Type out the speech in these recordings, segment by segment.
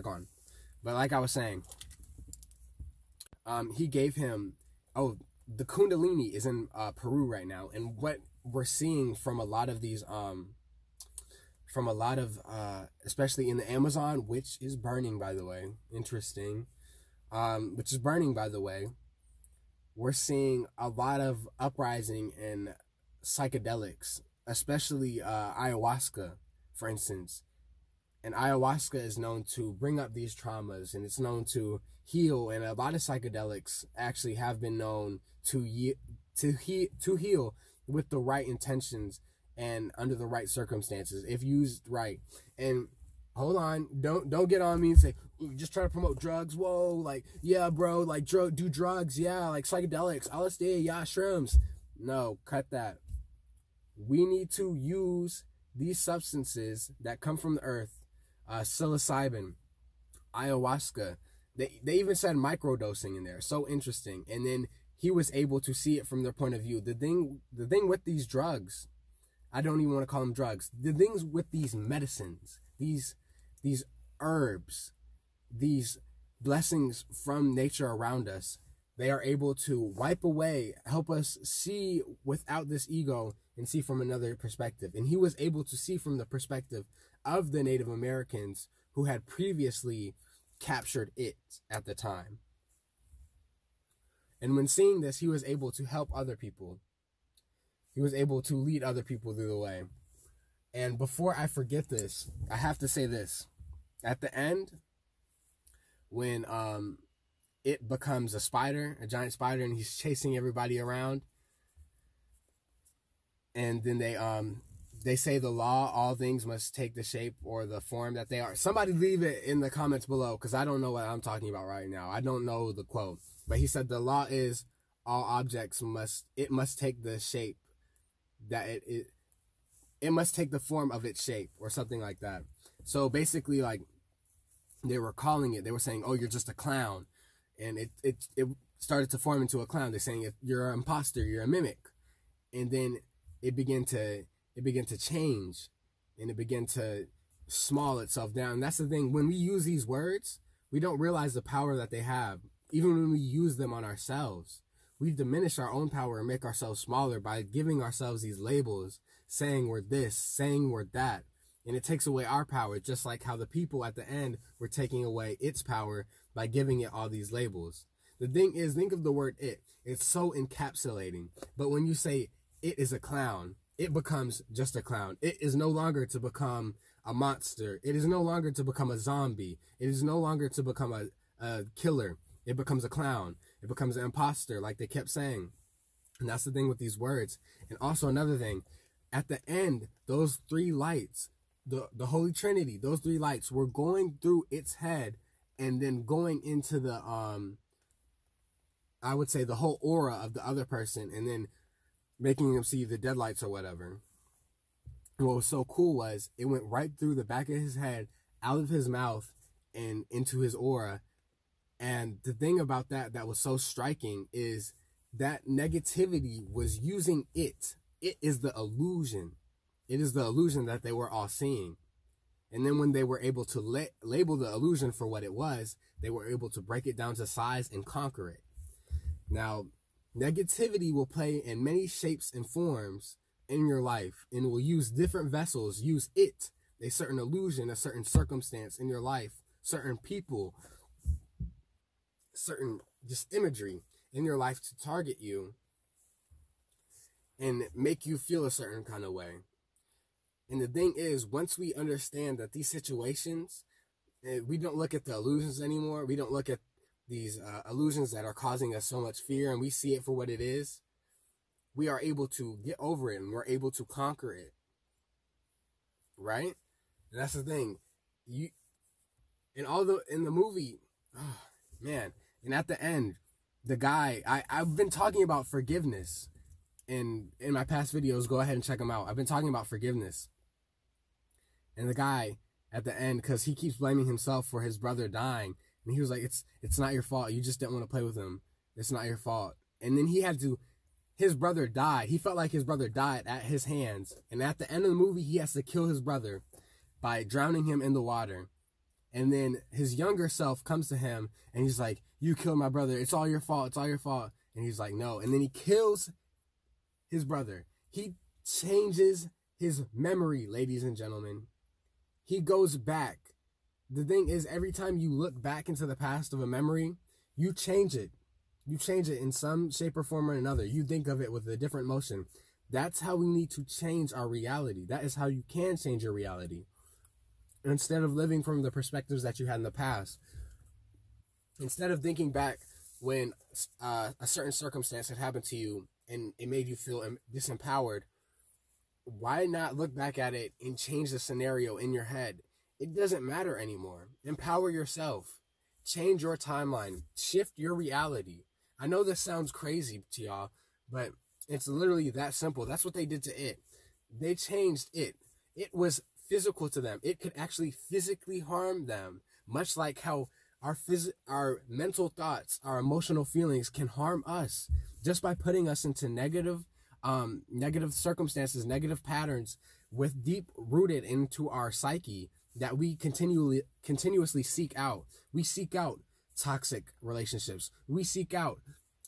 on. But like I was saying, um, he gave him. Oh, the Kundalini is in uh, Peru right now, and what we're seeing from a lot of these, um, from a lot of, uh, especially in the Amazon, which is burning, by the way. Interesting, um, which is burning, by the way. We're seeing a lot of uprising in psychedelics, especially uh, ayahuasca, for instance and ayahuasca is known to bring up these traumas and it's known to heal and a lot of psychedelics actually have been known to ye- to he- to heal with the right intentions and under the right circumstances if used right. And hold on don't don't get on me and say just try to promote drugs? Whoa like yeah bro like dro- do drugs yeah like psychedelics lsd yeah shrooms. No cut that. We need to use these substances that come from the earth uh, psilocybin, ayahuasca. They, they even said microdosing in there. So interesting. And then he was able to see it from their point of view. The thing, the thing with these drugs, I don't even want to call them drugs. The things with these medicines, these, these herbs, these blessings from nature around us, they are able to wipe away, help us see without this ego and see from another perspective. And he was able to see from the perspective of the Native Americans who had previously captured it at the time. And when seeing this, he was able to help other people. He was able to lead other people through the way. And before I forget this, I have to say this. At the end, when um, it becomes a spider, a giant spider, and he's chasing everybody around, and then they um they say the law, all things must take the shape or the form that they are. Somebody leave it in the comments below because I don't know what I'm talking about right now. I don't know the quote, but he said the law is all objects must it must take the shape that it it, it must take the form of its shape or something like that. So basically, like they were calling it, they were saying, "Oh, you're just a clown," and it it it started to form into a clown. They're saying, "You're an imposter, you're a mimic," and then it began to it began to change and it began to small itself down. That's the thing. When we use these words, we don't realize the power that they have. Even when we use them on ourselves, we diminish our own power and make ourselves smaller by giving ourselves these labels, saying we're this, saying we're that. And it takes away our power, just like how the people at the end were taking away its power by giving it all these labels. The thing is, think of the word it. It's so encapsulating. But when you say it is a clown, it becomes just a clown. It is no longer to become a monster. It is no longer to become a zombie. It is no longer to become a, a killer. It becomes a clown. It becomes an imposter, like they kept saying. And that's the thing with these words. And also another thing, at the end, those three lights, the, the Holy Trinity, those three lights were going through its head and then going into the um I would say the whole aura of the other person and then making him see the deadlights or whatever. And what was so cool was it went right through the back of his head, out of his mouth, and into his aura. And the thing about that that was so striking is that negativity was using it. It is the illusion. It is the illusion that they were all seeing. And then when they were able to la- label the illusion for what it was, they were able to break it down to size and conquer it. Now, Negativity will play in many shapes and forms in your life and will use different vessels, use it, a certain illusion, a certain circumstance in your life, certain people, certain just imagery in your life to target you and make you feel a certain kind of way. And the thing is, once we understand that these situations, eh, we don't look at the illusions anymore. We don't look at these uh, illusions that are causing us so much fear and we see it for what it is, we are able to get over it and we're able to conquer it. Right? And that's the thing. You in all the in the movie, oh, man, and at the end, the guy I, I've been talking about forgiveness in in my past videos. Go ahead and check them out. I've been talking about forgiveness. And the guy at the end, because he keeps blaming himself for his brother dying, and he was like, "It's it's not your fault. You just didn't want to play with him. It's not your fault." And then he had to. His brother died. He felt like his brother died at his hands. And at the end of the movie, he has to kill his brother by drowning him in the water. And then his younger self comes to him and he's like, You killed my brother. It's all your fault. It's all your fault. And he's like, No. And then he kills his brother. He changes his memory, ladies and gentlemen. He goes back. The thing is, every time you look back into the past of a memory, you change it. You change it in some shape or form or another. You think of it with a different motion. That's how we need to change our reality. That is how you can change your reality. Instead of living from the perspectives that you had in the past, instead of thinking back when uh, a certain circumstance had happened to you and it made you feel disempowered, why not look back at it and change the scenario in your head? It doesn't matter anymore. Empower yourself. Change your timeline. Shift your reality. I know this sounds crazy to y'all, but it's literally that simple. That's what they did to it. They changed it. It was physical to them. It could actually physically harm them, much like how our phys- our mental thoughts, our emotional feelings can harm us just by putting us into negative um negative circumstances, negative patterns with deep rooted into our psyche that we continually continuously seek out. We seek out toxic relationships. We seek out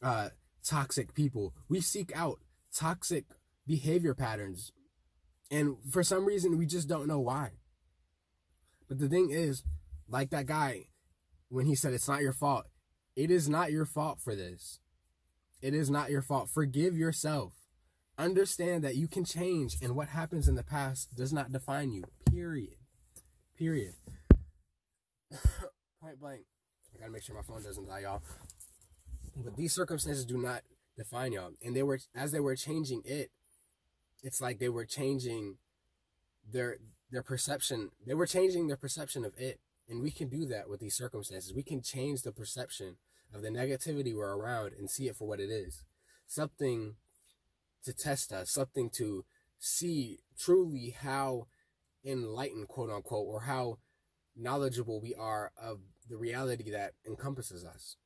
uh, toxic people. We seek out toxic behavior patterns. And for some reason, we just don't know why. But the thing is, like that guy, when he said, It's not your fault, it is not your fault for this. It is not your fault. Forgive yourself. Understand that you can change, and what happens in the past does not define you. Period. Period. Point blank. I gotta make sure my phone doesn't die, y'all. But these circumstances do not define y'all. And they were as they were changing it, it's like they were changing their their perception. They were changing their perception of it. And we can do that with these circumstances. We can change the perception of the negativity we're around and see it for what it is. Something to test us, something to see truly how enlightened, quote unquote, or how knowledgeable we are of the reality that encompasses us.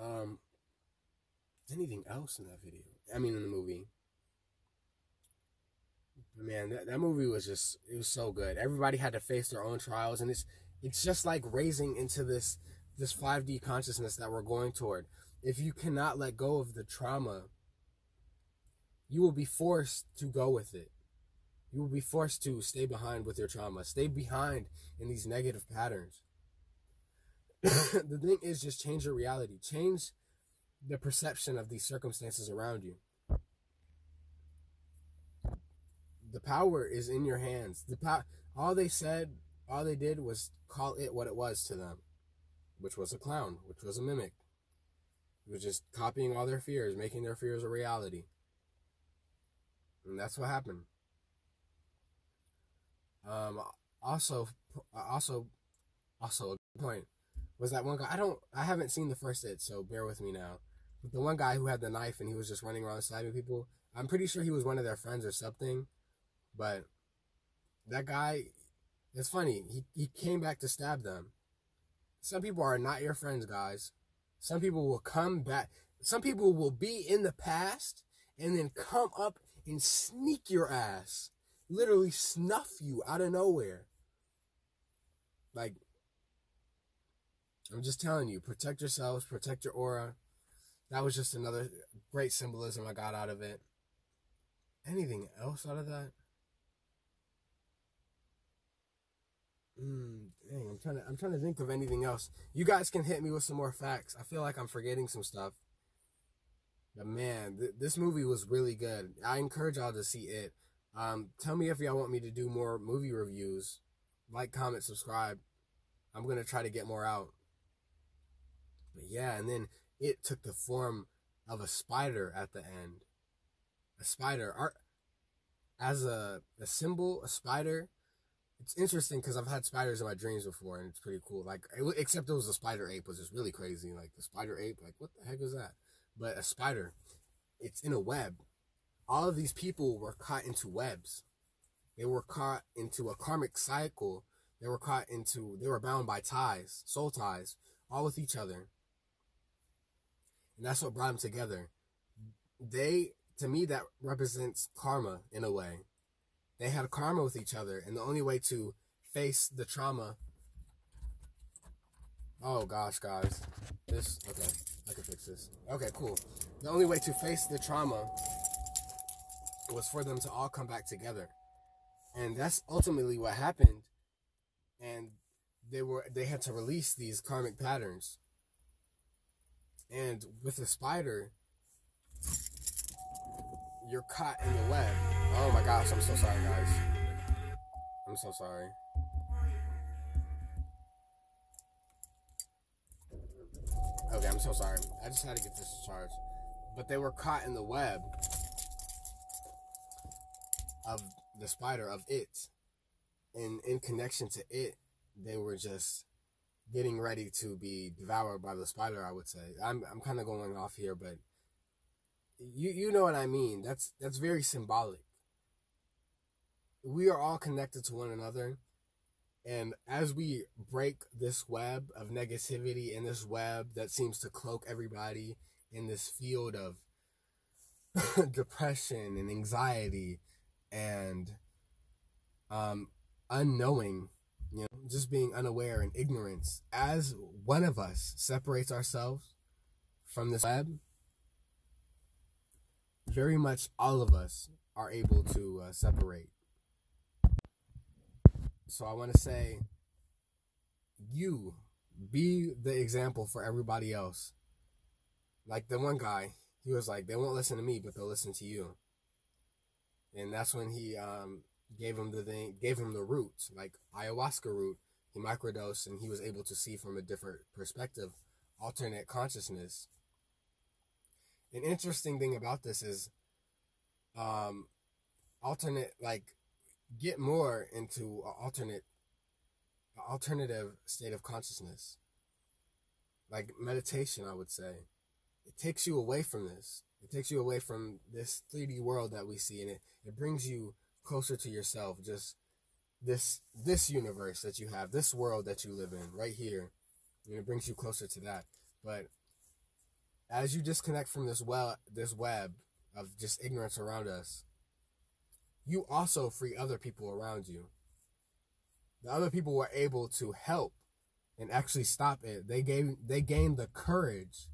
Um, anything else in that video? I mean, in the movie. Man, that, that movie was just, it was so good. Everybody had to face their own trials, and it's, it's just like raising into this, this 5D consciousness that we're going toward. If you cannot let go of the trauma, you will be forced to go with it you will be forced to stay behind with your trauma, stay behind in these negative patterns. the thing is, just change your reality, change the perception of these circumstances around you. The power is in your hands. The all they said, all they did was call it what it was to them, which was a clown, which was a mimic. It was just copying all their fears, making their fears a reality. And that's what happened. Um, also, also, also a point was that one guy. I don't, I haven't seen the first it, so bear with me now. But the one guy who had the knife and he was just running around stabbing people. I'm pretty sure he was one of their friends or something. But that guy, it's funny. He he came back to stab them. Some people are not your friends, guys. Some people will come back. Some people will be in the past and then come up and sneak your ass literally snuff you out of nowhere. Like, I'm just telling you, protect yourselves, protect your aura. That was just another great symbolism I got out of it. Anything else out of that? Mm, dang, I'm trying to I'm trying to think of anything else. You guys can hit me with some more facts. I feel like I'm forgetting some stuff. But man, th- this movie was really good. I encourage y'all to see it. Um, tell me if y'all want me to do more movie reviews. Like, comment, subscribe. I'm gonna try to get more out. But yeah, and then it took the form of a spider at the end. A spider. Art as a a symbol, a spider. It's interesting because I've had spiders in my dreams before, and it's pretty cool. Like, it, except it was a spider ape, which is really crazy. Like the spider ape, like what the heck is that? But a spider, it's in a web, all of these people were caught into webs. They were caught into a karmic cycle. They were caught into, they were bound by ties, soul ties, all with each other. And that's what brought them together. They, to me, that represents karma in a way. They had karma with each other. And the only way to face the trauma. Oh gosh, guys. This okay. I can fix this. Okay, cool. The only way to face the trauma was for them to all come back together. And that's ultimately what happened. And they were they had to release these karmic patterns. And with the spider, you're caught in the web. Oh my gosh, I'm so sorry, guys. I'm so sorry. Okay, I'm so sorry. I just had to get this charged. But they were caught in the web of the spider, of it. And in connection to it, they were just getting ready to be devoured by the spider, I would say. I'm I'm kind of going off here, but you you know what I mean. That's that's very symbolic. We are all connected to one another. And as we break this web of negativity and this web that seems to cloak everybody in this field of depression and anxiety and um, unknowing, you know, just being unaware and ignorance, as one of us separates ourselves from this web, very much all of us are able to uh, separate. So I want to say, you be the example for everybody else. Like the one guy, he was like, they won't listen to me, but they'll listen to you. And that's when he um, gave him the thing, gave him the roots, like ayahuasca root. He microdosed, and he was able to see from a different perspective, alternate consciousness. An interesting thing about this is, um, alternate like get more into alternate alternative state of consciousness like meditation i would say it takes you away from this it takes you away from this 3d world that we see and it, it brings you closer to yourself just this this universe that you have this world that you live in right here and it brings you closer to that but as you disconnect from this well this web of just ignorance around us you also free other people around you. The other people were able to help and actually stop it. They gave they gained the courage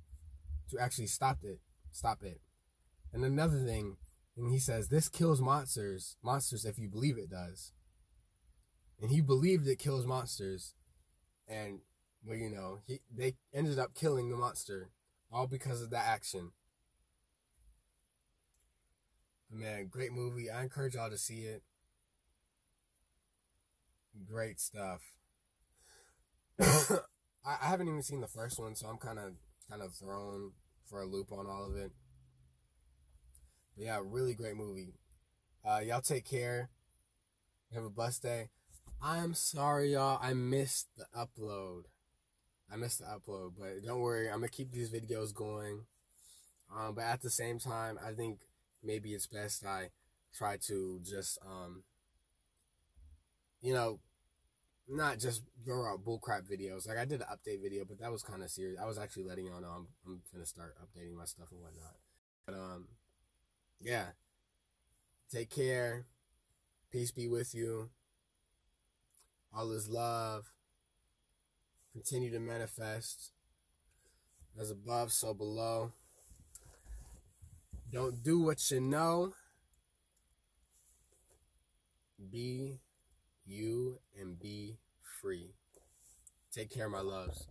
to actually stop it. Stop it. And another thing, and he says this kills monsters, monsters if you believe it does. And he believed it kills monsters, and well, you know, he they ended up killing the monster all because of that action. Man, great movie. I encourage y'all to see it. Great stuff. I, I haven't even seen the first one, so I'm kind of kind of thrown for a loop on all of it. But yeah, really great movie. Uh, y'all take care. Have a blessed day. I'm sorry, y'all. I missed the upload. I missed the upload, but don't worry. I'm gonna keep these videos going. Um, but at the same time, I think maybe it's best I try to just, um, you know, not just throw out bullcrap videos. Like I did an update video, but that was kind of serious. I was actually letting y'all know I'm, I'm gonna start updating my stuff and whatnot. But um, yeah. Take care. Peace be with you. All is love. Continue to manifest. As above, so below. Don't do what you know. Be you and be free. Take care, my loves.